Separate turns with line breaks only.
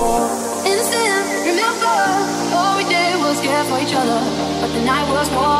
Instead, remember, all we did was care for each other, but the night was warm.